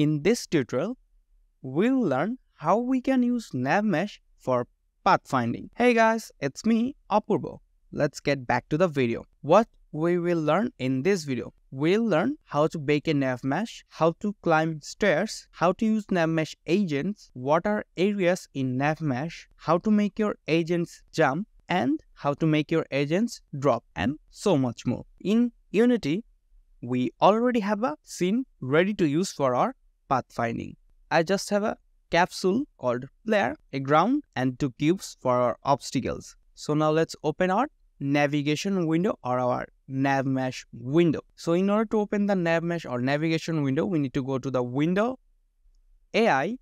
In this tutorial, we'll learn how we can use NavMesh for pathfinding. Hey guys, it's me, Apurbo. Let's get back to the video. What we will learn in this video? We'll learn how to bake a NavMesh, how to climb stairs, how to use NavMesh agents, what are areas in NavMesh, how to make your agents jump, and how to make your agents drop, and so much more. In Unity, we already have a scene ready to use for our pathfinding. I just have a capsule called player, a ground, and two cubes for our obstacles. So now let's open our navigation window or our nav mesh window. So in order to open the nav mesh or navigation window, we need to go to the window, AI,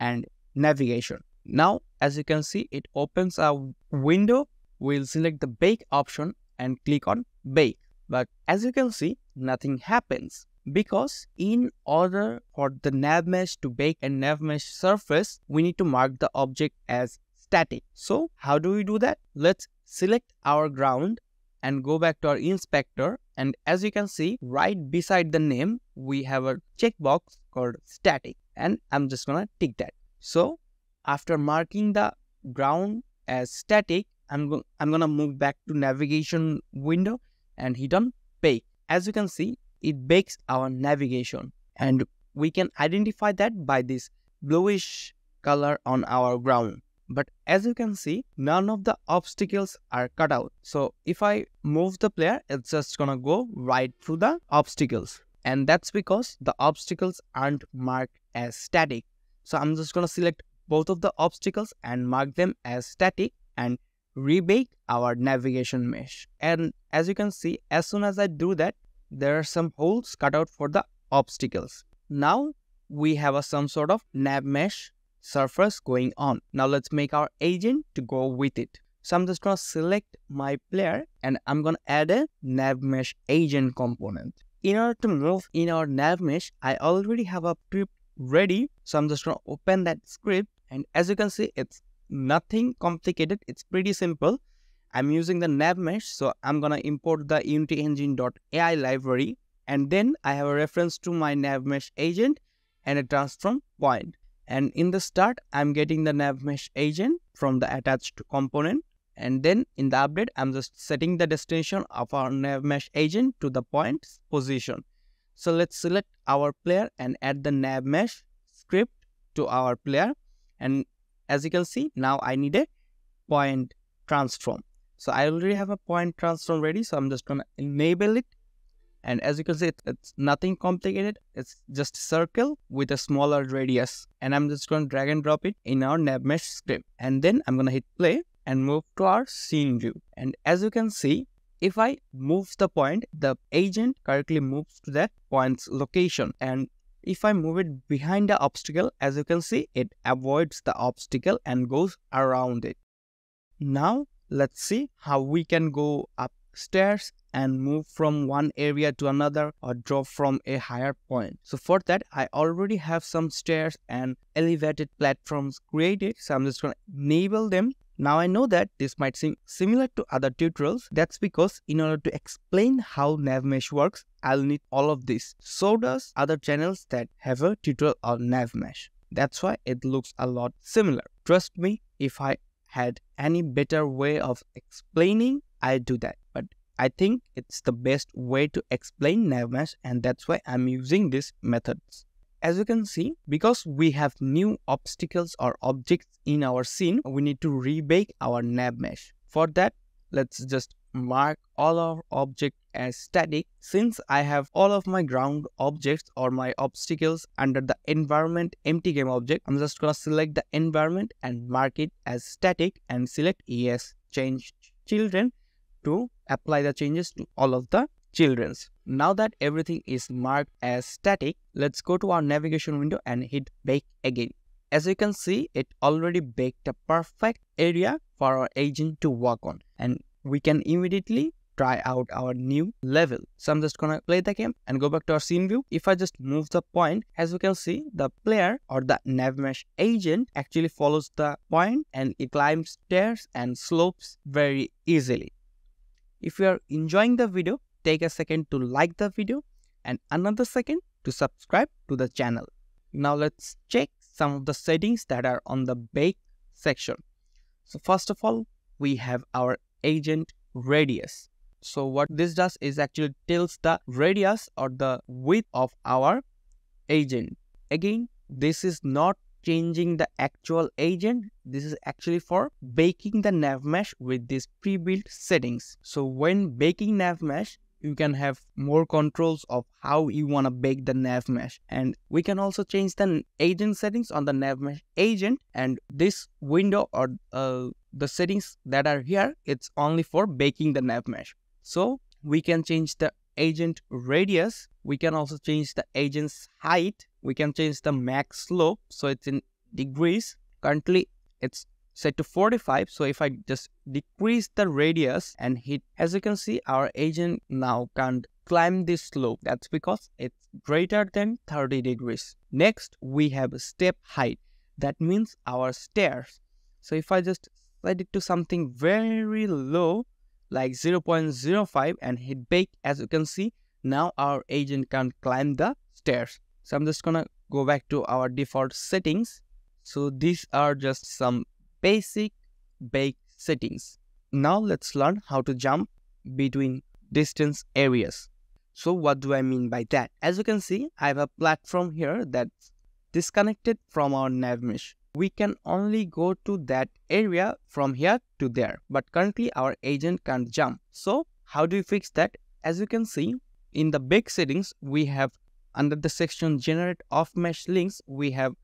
and navigation. Now, as you can see, it opens a window. We'll select the bake option and click on bake. But as you can see, nothing happens because in order for the nav mesh to bake a nav mesh surface, we need to mark the object as static. So how do we do that? Let's select our ground and go back to our inspector and as you can see right beside the name we have a checkbox called static and I'm just gonna tick that. So after marking the ground as static I'm, go I'm gonna move back to navigation window and hit on bake. As you can see it bakes our navigation. And we can identify that by this bluish color on our ground. But as you can see none of the obstacles are cut out. So if i move the player it's just gonna go right through the obstacles. And that's because the obstacles aren't marked as static. So i'm just gonna select both of the obstacles and mark them as static and rebake our navigation mesh. And as you can see as soon as i do that there are some holes cut out for the obstacles now we have a some sort of nav mesh surface going on. Now let's make our agent to go with it. So I'm just to select my player and I'm to add a nav mesh agent component. In order to move in our nav mesh, I already have a script ready. So I'm just to open that script and as you can see, it's nothing complicated. It's pretty simple. I'm using the nav mesh. So I'm to import the unity engine.ai library and then I have a reference to my nav mesh agent and a transform point. And in the start, I'm getting the nav mesh agent from the attached component. And then in the update, I'm just setting the destination of our nav mesh agent to the point's position. So let's select our player and add the nav mesh script to our player. And as you can see, now I need a point transform. So I already have a point transform ready. So I'm just going to enable it. And as you can see it's nothing complicated. It's just a circle with a smaller radius. And i'm just going to drag and drop it in our navmesh script. And then i'm going to hit play and move to our scene view. And as you can see if i move the point the agent correctly moves to that point's location. And if I move it behind the obstacle, as you can see, it avoids the obstacle and goes around it. Now, let's see how we can go upstairs and move from one area to another or drop from a higher point. So for that, I already have some stairs and elevated platforms created. So I'm just going to enable them. Now I know that this might seem similar to other tutorials. That's because in order to explain how NavMesh works, I'll need all of this. So does other channels that have a tutorial on NavMesh. That's why it looks a lot similar. Trust me, if I had any better way of explaining, I'd do that. But I think it's the best way to explain NavMesh and that's why I'm using these methods. As you can see, because we have new obstacles or objects in our scene, we need to rebake our NavMesh. For that, let's just mark all our objects as static. Since I have all of my ground objects or my obstacles under the environment empty game object, I'm just gonna select the environment and mark it as static and select yes, change children to apply the changes to all of the children's. Now that everything is marked as static, let's go to our navigation window and hit bake again. As you can see, it already baked a perfect area for our agent to work on and we can immediately try out our new level. So I'm just gonna play the game and go back to our scene view. If I just move the point, as you can see, the player or the NavMesh agent actually follows the point and it climbs stairs and slopes very easily. If you are enjoying the video, take a second to like the video and another second to subscribe to the channel. Now let's check some of the settings that are on the bake section. So first of all, we have our agent radius. So what this does is actually tells the radius or the width of our agent. Again, this is not changing the actual agent. This is actually for baking the nav mesh with these pre-built settings. So when baking nav mesh, you can have more controls of how you want to bake the nav mesh and we can also change the agent settings on the nav mesh agent and this window or uh, the settings that are here it's only for baking the nav mesh so we can change the agent radius. We can also change the agent's height. We can change the max slope so it's in degrees. Currently it's set to 45 so if i just decrease the radius and hit as you can see our agent now can't climb this slope. That's because it's greater than 30 degrees. Next we have step height. That means our stairs. So if i just set it to something very low like 0.05 and hit bake as you can see now our agent can climb the stairs so i'm just gonna go back to our default settings so these are just some basic bake settings. Now let's learn how to jump between distance areas. So what do I mean by that? As you can see, I have a platform here that's disconnected from our nav mesh. We can only go to that area from here to there, but currently our agent can't jump. So how do you fix that? As you can see, in the bake settings, we have under the section generate off mesh links, we have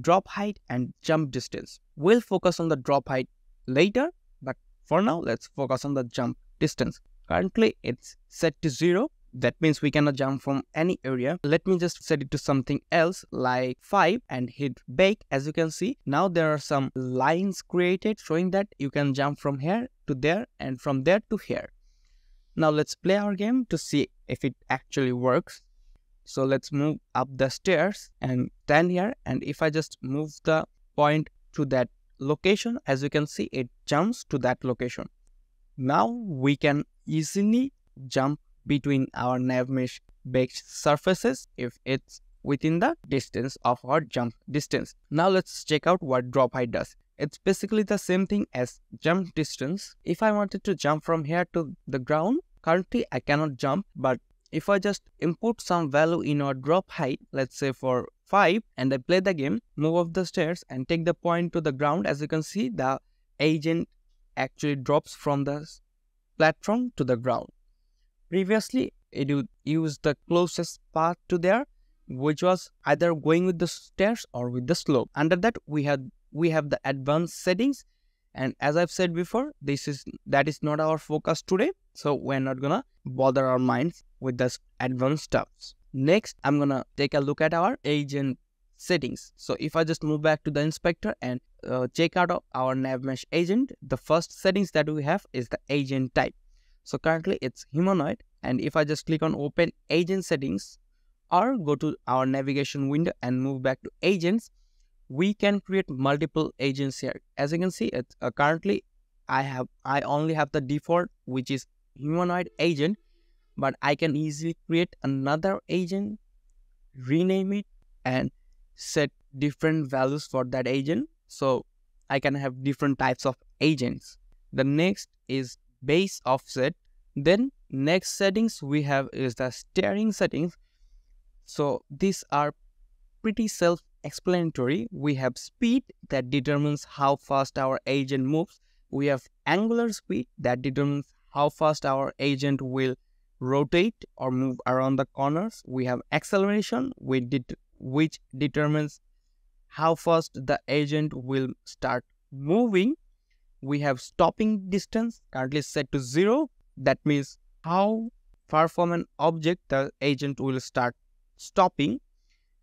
drop height and jump distance. We'll focus on the drop height later, but for now, let's focus on the jump distance. Currently, it's set to 0. That means we cannot jump from any area. Let me just set it to something else like 5 and hit bake. As you can see, now there are some lines created showing that you can jump from here to there and from there to here. Now let's play our game to see if it actually works. So let's move up the stairs and stand here. And if I just move the point to that location, as you can see, it jumps to that location. Now we can easily jump between our nav mesh baked surfaces if it's within the distance of our jump distance. Now let's check out what drop height does. It's basically the same thing as jump distance. If I wanted to jump from here to the ground, currently I cannot jump, but if I just input some value in our drop height, let's say for 5 and I play the game, move up the stairs and take the point to the ground, as you can see the agent actually drops from the platform to the ground. Previously, it would use the closest path to there, which was either going with the stairs or with the slope. Under that, we have we have the advanced settings, and as I've said before, this is that is not our focus today, so we're not gonna bother our minds with the advanced stuffs. Next, I'm gonna take a look at our agent settings. So if I just move back to the inspector and uh, check out our NavMesh agent, the first settings that we have is the agent type. So currently it's humanoid and if I just click on open agent settings or go to our navigation window and move back to agents, we can create multiple agents here. As you can see, it's uh, currently I have I only have the default which is humanoid agent but I can easily create another agent, rename it, and set different values for that agent. So I can have different types of agents. The next is base offset. Then next settings we have is the steering settings. So these are pretty self-explanatory. We have speed that determines how fast our agent moves. We have angular speed that determines how fast our agent will rotate or move around the corners. We have acceleration, which determines how fast the agent will start moving. We have stopping distance, currently set to zero. That means how far from an object the agent will start stopping.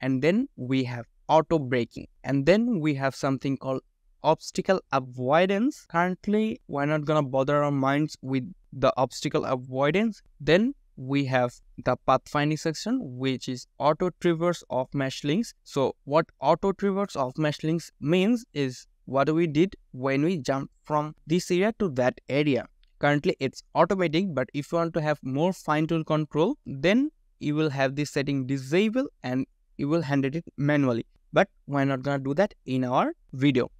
And then we have auto braking. And then we have something called obstacle avoidance. Currently, we're not gonna bother our minds with the obstacle avoidance. Then we have the pathfinding section which is auto traverse off mesh links so what auto traverse off mesh links means is what we did when we jump from this area to that area currently it's automatic but if you want to have more fine tune control then you will have this setting disable and you will handle it manually. But we're not gonna do that in our video?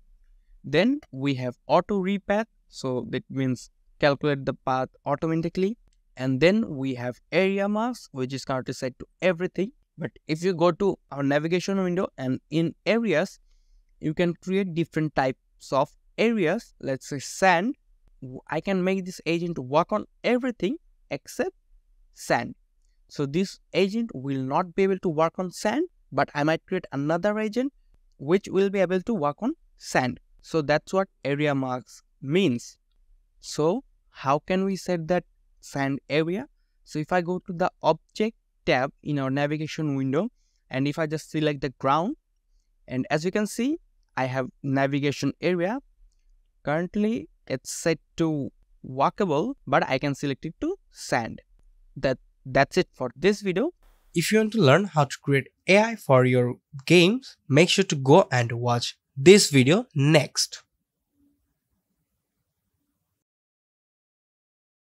Then we have auto repath. So that means calculate the path automatically. And then we have area mask which is currently set to everything. But if you go to our navigation window and in areas you can create different types of areas. Let's say sand i can make this agent work on everything except sand. So this agent will not be able to work on sand but i might create another agent which will be able to work on sand. So that's what area mask means. So how can we set that sand area. So if I go to the object tab in our navigation window and if I just select the ground and as you can see I have navigation area. Currently it's set to walkable but I can select it to sand. That that's it for this video. If you want to learn how to create AI for your games make sure to go and watch this video next